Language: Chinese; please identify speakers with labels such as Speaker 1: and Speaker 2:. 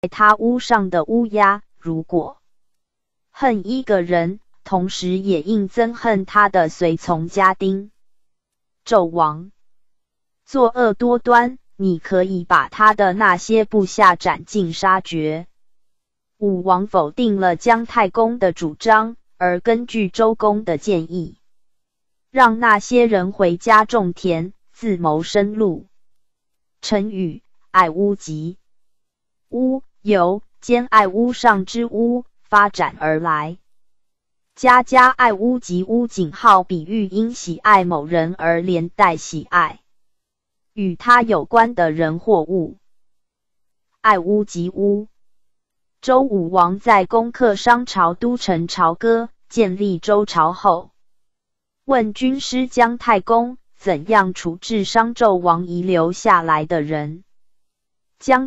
Speaker 1: 在他屋上的乌鸦。如果恨一个人，同时也应憎恨他的随从家丁。纣王作恶多端，你可以把他的那些部下斩尽杀绝。武王否定了姜太公的主张，而根据周公的建议，让那些人回家种田，自谋生路。成语“爱屋及”由兼爱屋上之屋发展而来。家家爱屋及乌井号比喻因喜爱某人而连带喜爱与他有关的人或物。爱屋及乌。周武王在攻克商朝都城朝歌，建立周朝后，问军师姜太公怎样处置商纣王遗留下来的人。姜